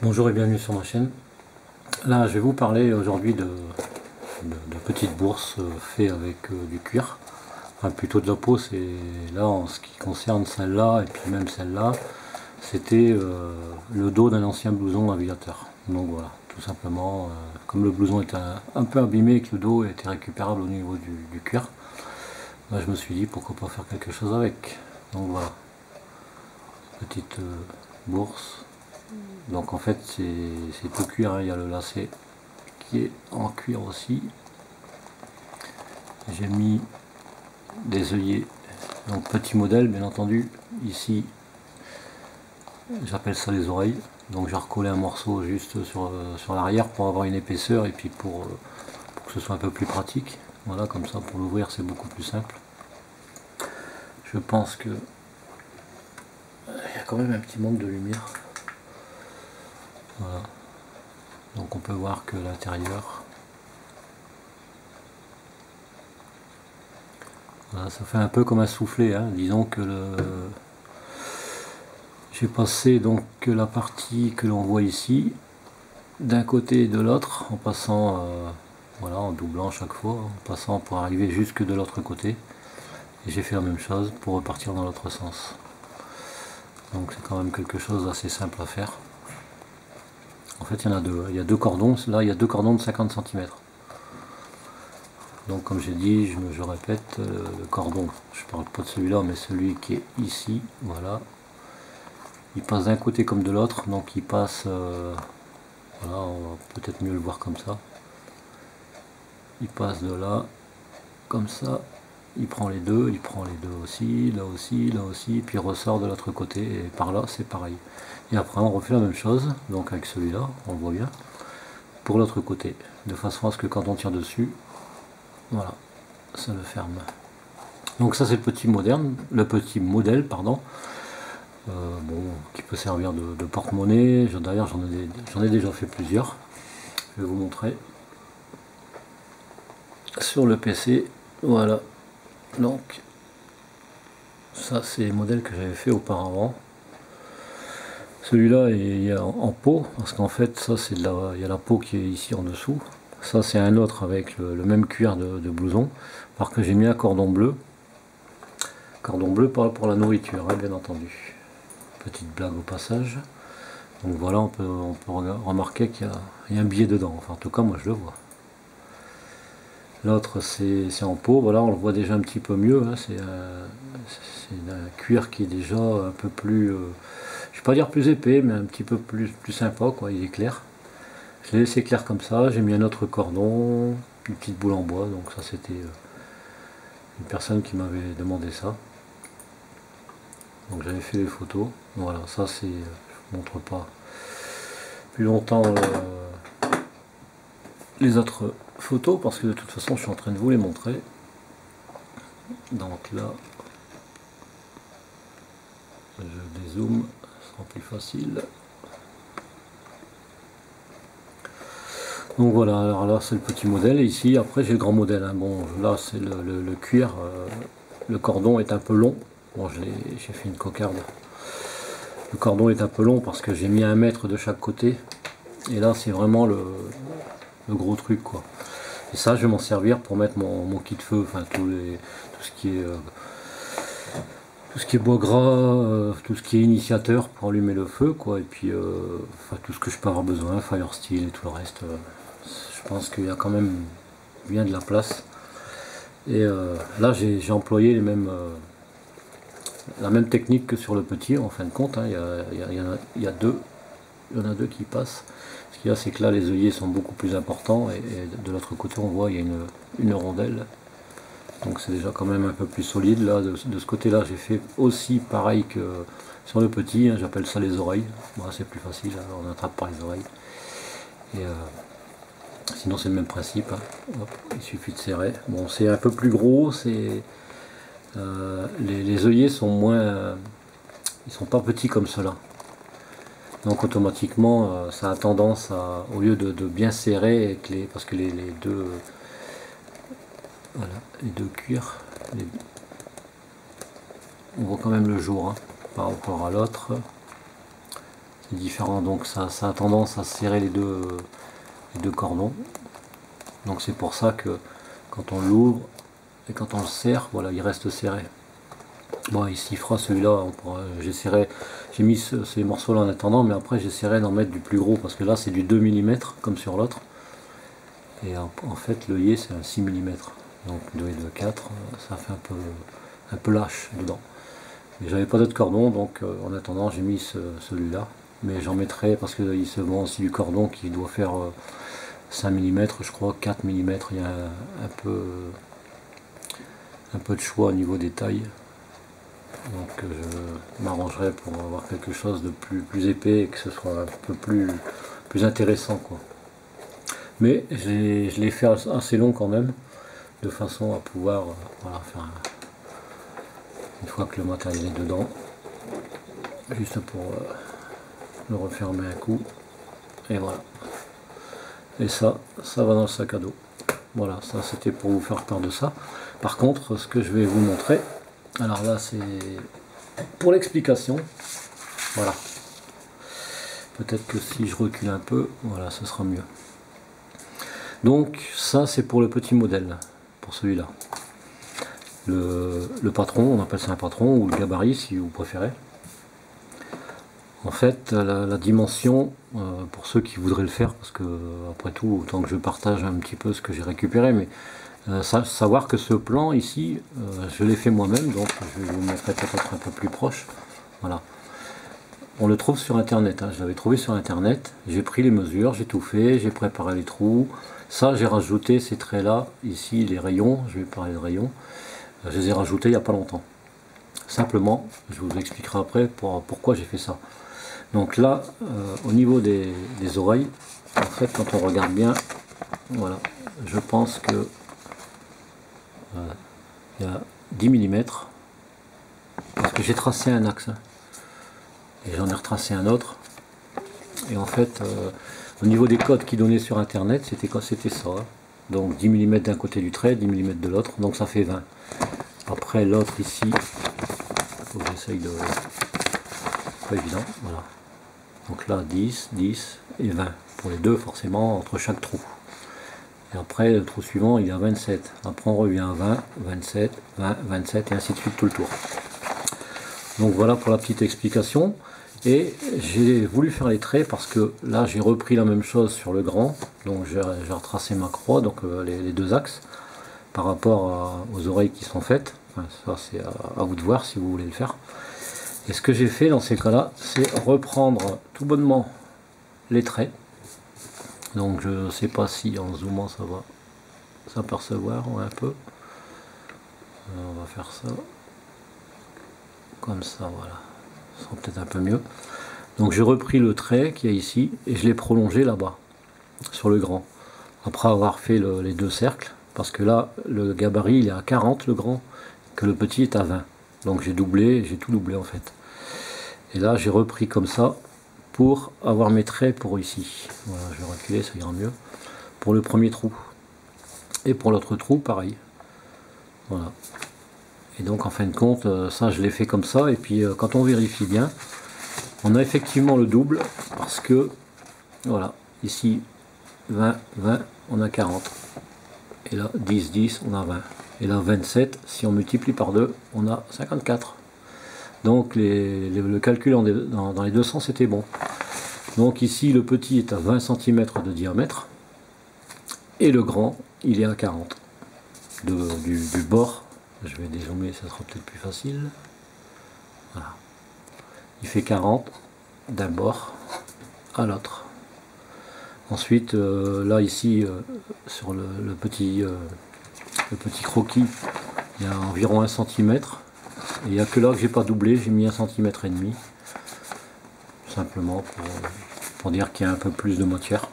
Bonjour et bienvenue sur ma chaîne. Là, je vais vous parler aujourd'hui de, de, petites bourses euh, faites avec euh, du cuir. Enfin, plutôt de la peau, c'est là en ce qui concerne celle-là et puis même celle-là, c'était euh, le dos d'un ancien blouson aviateur. Donc voilà, tout simplement, comme le blouson était un, peu abîmé et que le dos était récupérable au niveau du, cuir, bah, je me suis dit pourquoi pas faire quelque chose avec. Donc voilà, petite bourse donc en fait c'est tout cuir, hein. il y a le lacet qui est en cuir aussi. J'ai mis des œillets, donc petit modèle bien entendu, ici j'appelle ça les oreilles, donc j'ai recollé un morceau juste sur, sur l'arrière pour avoir une épaisseur et puis pour, pour, que ce soit un peu plus pratique. Voilà, comme ça pour l'ouvrir c'est beaucoup plus simple. Je pense que il y a quand même un petit manque de lumière. Donc on peut voir que l'intérieur, ça fait un peu comme un soufflet. Hein. Disons que j'ai passé donc la partie que l'on voit ici d'un côté et de l'autre en passant, euh, voilà, en doublant chaque fois, en passant pour arriver jusque de l'autre côté. Et j'ai fait la même chose pour repartir dans l'autre sens. Donc c'est quand même quelque chose d'assez simple à faire. En fait, il y en a deux. Il y a deux cordons. Là, il y a deux cordons de 50 cm. Donc, comme j'ai dit, je, je répète, euh, le cordon, je parle pas de celui-là, mais celui qui est ici, voilà. Il passe d'un côté comme de l'autre, donc il passe, euh, voilà, on va peut-être mieux le voir comme ça. Il passe de là, comme ça, il prend les deux, il prend les deux aussi, là aussi, là aussi, puis il ressort de l'autre côté, et par là c'est pareil. Et après on refait la même chose, donc avec celui-là, on le voit bien, pour l'autre côté, de façon à ce que quand on tire dessus, voilà, ça le ferme. Donc ça c'est le petit moderne, le petit modèle, pardon, euh, bon, qui peut servir de, porte-monnaie, d'ailleurs j'en ai, ai déjà fait plusieurs, je vais vous montrer. Sur le PC, voilà, donc ça c'est les modèles que j'avais fait auparavant. Celui-là est en, peau parce qu'en fait ça c'est de il y a la peau qui est ici en dessous. Ça c'est un autre avec le, même cuir de, blouson par que j'ai mis un cordon bleu. Cordon bleu pour, la nourriture hein, bien entendu. Petite blague au passage. Donc voilà on peut, remarquer qu'il y, y, a un billet dedans. Enfin en tout cas moi je le vois L'autre c'est en peau, voilà on le voit déjà un petit peu mieux, hein. c'est un, cuir qui est déjà un peu plus, euh, je ne vais pas dire plus épais, mais un petit peu plus, plus sympa, quoi. il est clair. Je l'ai laissé clair comme ça, j'ai mis un autre cordon, une petite boule en bois, donc ça c'était euh, une personne qui m'avait demandé ça. Donc j'avais fait les photos, voilà ça c'est, je ne montre pas plus longtemps euh, les autres photos parce que de toute façon je suis en train de vous les montrer. Donc là, je dézoome, ce sera plus facile. Donc voilà, alors là c'est le petit modèle, et ici après j'ai le grand modèle. Hein. Bon là c'est le, cuir, euh, le cordon est un peu long. Bon j'ai fait une cocarde. Le cordon est un peu long parce que j'ai mis un mètre de chaque côté. Et là c'est vraiment le, le gros truc quoi. Et ça, je vais m'en servir pour mettre mon, kit de feu, enfin tout, les, tout ce qui est euh, tout ce qui est bois gras, euh, tout ce qui est initiateur pour allumer le feu, quoi. Et puis euh, enfin, tout ce que je peux avoir besoin, fire steel et tout le reste. je pense qu'il y a quand même bien de la place. Et là, j'ai employé les mêmes la même technique que sur le petit en fin de compte. Il, y a, deux, il y en a deux qui passent. Ce qu'il y a, c'est que là, les œillets sont beaucoup plus importants et, de l'autre côté, on voit il y a une, rondelle. Donc c'est déjà quand même un peu plus solide. Là, de, ce côté-là, j'ai fait aussi pareil que sur le petit. Hein, j'appelle ça les oreilles. c'est plus facile, hein, on attrape par les oreilles. Euh, sinon, c'est le même principe. Hein. il suffit de serrer. Bon, c'est un peu plus gros. C'est euh, les, œillets sont moins, ils sont pas petits comme cela. Donc automatiquement, euh, ça a tendance à, au lieu de, bien serrer, les, parce que les, deux, voilà, les deux cuirs, on voit quand même le jour hein, par rapport à l'autre. c'est différent. Donc ça, ça, a tendance à serrer les deux, les deux cordons. Donc c'est pour ça que quand on l'ouvre et quand on le serre voilà il reste serré bon il fera celui-là j'essaierai j'ai mis ces morceaux là en attendant mais après j'essaierai d'en mettre du plus gros parce que là c'est du 2 mm comme sur l'autre. Et en, fait l'œillet c'est un 6 mm donc 2 et 2 4 ça fait un peu un peu lâche dedans. Mais j'avais pas d'autre cordon donc euh, en attendant j'ai mis celui-là. Mais j'en mettrai parce qu'il se vend aussi du cordon qui doit faire 5 euh, mm je crois 4 mm il y a un, peu un peu de choix au niveau des tailles donc euh, je m'arrangerai pour avoir quelque chose de plus, épais et que ce soit un peu plus, plus intéressant quoi. Mais je l'ai fait assez long quand même de façon à pouvoir faire une fois que le matériel est dedans juste pour le refermer un coup et voilà. Et ça ça va dans le sac à dos. Voilà ça c'était pour vous faire part de ça. Par contre ce que je vais vous montrer alors là c'est pour l'explication. Voilà. Peut-être que si je recule un peu voilà ce sera mieux. Donc ça c'est pour le petit modèle pour celui-là. Le, patron on appelle ça un patron ou le gabarit si vous préférez. En fait, la, dimension, euh, pour ceux qui voudraient le faire, parce que après tout, autant que je partage un petit peu ce que j'ai récupéré, mais euh, savoir que ce plan ici, euh, je l'ai fait moi-même, donc je vous montrer peut-être un peu plus proche. Voilà. On le trouve sur internet, hein. je l'avais trouvé sur internet, j'ai pris les mesures, j'ai tout fait, j'ai préparé les trous. Ça, j'ai rajouté ces traits-là, ici les rayons, je vais parler de rayons, je les ai rajoutés il n'y a pas longtemps. Simplement, je vous expliquerai après pourquoi j'ai fait ça. Donc là, euh, au niveau des, oreilles, en fait, quand on regarde bien, voilà, je pense que euh, il y a 10 mm, parce que j'ai tracé un axe, et j'en ai retracé un autre, et en fait, euh, au niveau des codes qui donnaient sur internet, c'était ça. Hein. Donc 10 mm d'un côté du trait, 10 mm de l'autre, donc ça fait 20. Après l'autre ici, j'essaye de... Pas évident, voilà. Donc là, 10, 10 et 20. Pour les deux, forcément, entre chaque trou. Et après, le trou suivant, il y a 27. Après, on revient à 20, 27, 20, 27, et ainsi de suite tout le tour. Donc voilà pour la petite explication. Et j'ai voulu faire les traits parce que là, j'ai repris la même chose sur le grand. Donc j'ai retracé ma croix, donc euh, les, deux axes, par rapport aux oreilles qui sont faites. ça, c'est à vous de voir si vous voulez le faire. Et ce que j'ai fait dans ces cas-là, c'est reprendre tout bonnement les traits. Donc je ne sais pas si en zoomant ça va s'apercevoir un peu. Euh, on va faire ça. Comme ça, voilà. Ça sera peut-être un peu mieux. Donc j'ai repris le trait qui est ici et je l'ai prolongé là-bas, sur le grand. Après avoir fait les deux cercles, parce que là, le gabarit il est à 40 le grand, que le petit est à 20. Donc j'ai doublé, j'ai tout doublé en fait. Et là, j'ai repris comme ça pour avoir mes traits pour ici. Voilà, je vais reculer, ça ira mieux. Pour le premier trou. Et pour l'autre trou, pareil. Voilà. Et donc, en fin de compte, euh, ça, je l'ai fait comme ça. Et puis, euh, quand on vérifie bien, on a effectivement le double parce que, voilà, ici, 20, 20, on a 40. Et là, 10, 10, on a 20. Et là, 27, si on multiplie par 2, on a 54. Donc le calcul dans, les deux sens était bon. Donc ici le petit est à 20 cm de diamètre et le grand il est à 40 du, bord. Je vais dézoomer, ça sera peut-être plus facile. Voilà. Il fait 40 d'un bord à l'autre. Ensuite, euh, là ici, euh, sur le, petit, euh, le petit croquis, il y a environ 1 cm il n'y a que là que j'ai pas doublé, j'ai mis un centimètre et demi. Simplement pour, dire qu'il y a un peu plus de matière.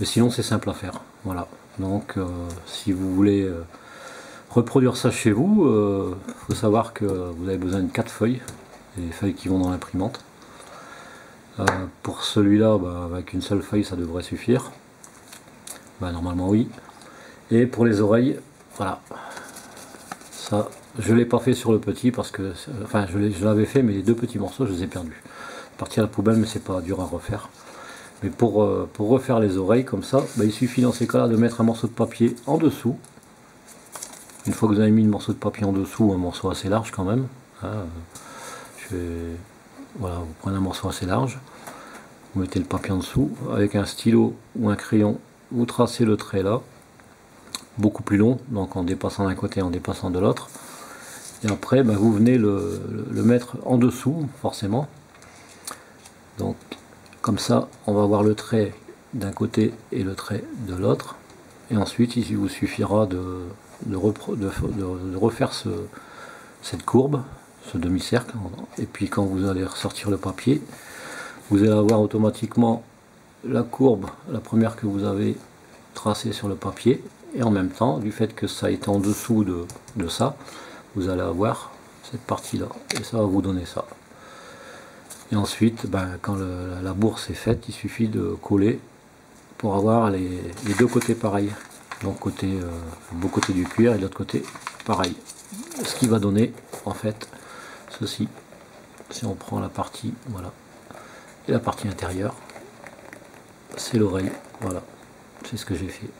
Mais sinon c'est simple à faire. Voilà. Donc euh, si vous voulez euh, reproduire ça chez vous, il euh, faut savoir que vous avez besoin de quatre feuilles, les feuilles qui vont dans l'imprimante. pour celui-là, bah, avec une seule feuille ça devrait suffire. Bah, normalement oui. Et pour les oreilles, voilà. Ça, je ne l'ai pas fait sur le petit parce que, enfin, je l'avais fait, mais les deux petits morceaux, je les ai perdus. Partir à la poubelle, mais c'est pas dur à refaire. Mais pour, euh, refaire les oreilles comme ça, bah, il suffit dans ces cas-là de mettre un morceau de papier en dessous. Une fois que vous avez mis le morceau de papier en dessous, un morceau assez large quand même. Hein, voilà, vous prenez un morceau assez large, vous mettez le papier en dessous, avec un stylo ou un crayon, vous tracez le trait là, beaucoup plus long, donc en dépassant d'un côté en dépassant de l'autre. Et après, bah, vous venez le, mettre en dessous, forcément. Donc, comme ça, on va avoir le trait d'un côté et le trait de l'autre. Et ensuite, il vous suffira de, refaire cette courbe, ce demi-cercle. Et puis, quand vous allez ressortir le papier, vous allez avoir automatiquement la courbe, la première que vous avez tracée sur le papier. Et en même temps, du fait que ça été en dessous de ça, vous allez avoir cette partie là et ça va vous donner ça et ensuite ben, quand la bourse est faite il suffit de coller pour avoir les, deux côtés pareils. Donc côté euh, beau côté du cuir et l'autre côté pareil. Ce qui va donner en fait ceci. Si on prend la partie voilà et la partie intérieure c'est l'oreille. Voilà c'est ce que j'ai fait.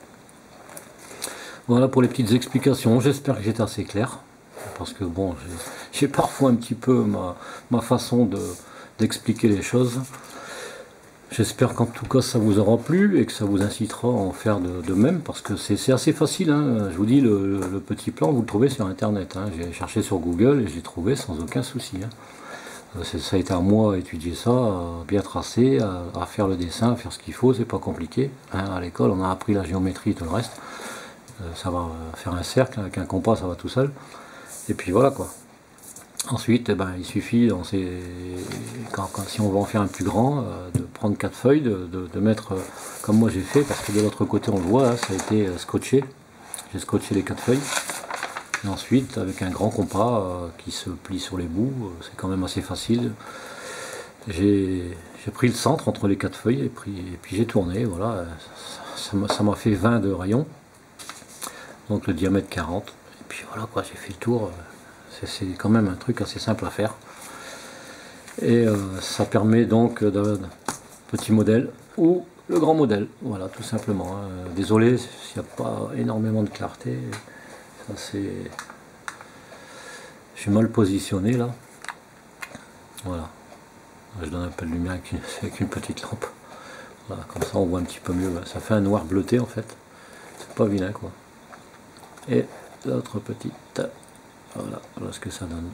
Voilà pour les petites explications. J'espère que j'étais assez clair parce que bon, j'ai parfois un petit peu ma, façon d'expliquer les choses. J'espère qu'en tout cas ça vous aura plu et que ça vous incitera à en faire de, même parce que c'est assez facile. Hein. Je vous dis, le, petit plan, vous le trouvez sur internet. Hein. J'ai cherché sur Google et je l'ai trouvé sans aucun souci. Hein. Euh, ça a été à moi à étudier ça, bien tracer, à, faire le dessin, à faire ce qu'il faut, c'est pas compliqué. À l'école, on a appris la géométrie et tout le reste. Euh, ça va faire un cercle avec un compas, ça va tout seul. Et puis voilà quoi. Ensuite, eh ben, il suffit, si on veut en faire un plus grand, euh, de prendre quatre feuilles, de, mettre, euh, comme moi j'ai fait, parce que de l'autre côté on le voit, hein, ça a été euh, scotché. J'ai scotché les quatre feuilles. Et ensuite, avec un grand compas qui se plie sur les bouts, c'est quand même assez facile. J'ai pris le centre entre les quatre feuilles et puis, j'ai tourné, voilà. Ça m'a fait 20 de rayon, donc le diamètre 40 puis voilà quoi, j'ai fait le tour. C'est quand même un truc assez simple à faire. Et euh, ça permet donc d'un petit modèle ou le grand modèle. Voilà, tout simplement. Hein. Désolé s'il n'y a pas énormément de clarté. Ça c'est. Je suis mal positionné là. Voilà. Je donne un peu de lumière avec une, une petite lampe. Voilà, comme ça on voit un petit peu mieux. Ça fait un noir bleuté en fait. C'est pas vilain quoi. Et l'autre petite. Voilà, voilà ce que ça donne.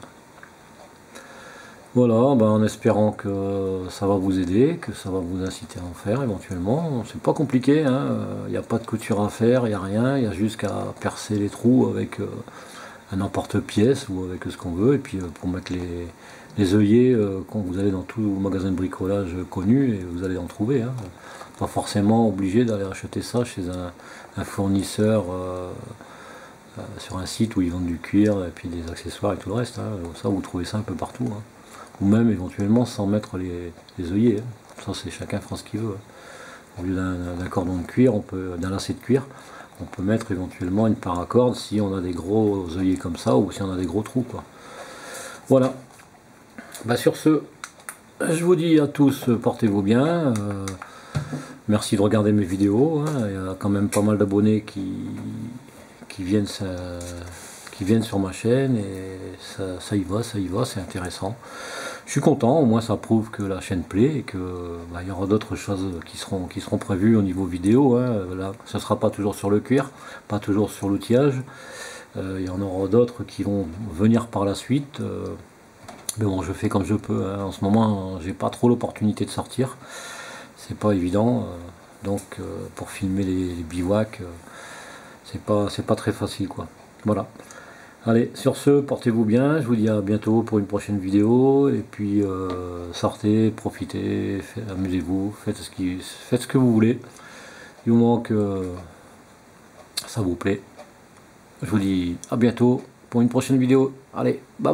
Voilà, ben en espérant que ça va vous aider, que ça va vous inciter à en faire éventuellement. C'est pas compliqué, il hein. n'y a pas de couture à faire, il n'y a rien, il y a juste qu'à percer les trous avec euh, un emporte-pièce ou avec ce qu'on veut, et puis euh, pour mettre les, les œillets, euh, quand vous allez dans tout magasin de bricolage connu, et vous allez en trouver. Hein. Pas forcément obligé d'aller acheter ça chez un, fournisseur. Sur un site où ils vendent du cuir et puis des accessoires et tout le reste. Hein. Ça, vous trouvez ça un peu partout. Hein. Ou même éventuellement sans mettre les, œillets. Hein. Ça, c'est chacun fera ce qu'il veut. Au lieu d'un cordon de cuir, on peut d'un lacet de cuir, on peut mettre éventuellement une paracorde si on a des gros œillets comme ça ou si on a des gros trous. Quoi. Voilà. Bah, sur ce, je vous dis à tous, portez-vous bien. Euh, merci de regarder mes vidéos. Il y a quand même pas mal d'abonnés qui, qui viennent, qui viennent sur ma chaîne et ça, y va, ça y va, c'est intéressant. Je suis content, au moins ça prouve que la chaîne plaît et que bah, y aura d'autres choses qui seront, qui seront prévues au niveau vidéo. Hein. Là, ce ne sera pas toujours sur le cuir, pas toujours sur l'outillage. Euh, il y en aura d'autres qui vont venir par la suite. Euh, mais bon, je fais comme je peux. Hein. En ce moment, j'ai pas trop l'opportunité de sortir. C'est pas évident. Euh, donc, pour filmer les, les bivouacs, c'est pas c'est pas très facile quoi. Voilà. Allez sur ce portez-vous bien. Je vous dis à bientôt pour une prochaine vidéo. Et puis euh, sortez profitez amusez-vous faites ce qui faites ce que vous voulez. Du moment que ça vous plaît je vous dis à bientôt pour une prochaine vidéo. Allez bye, bye.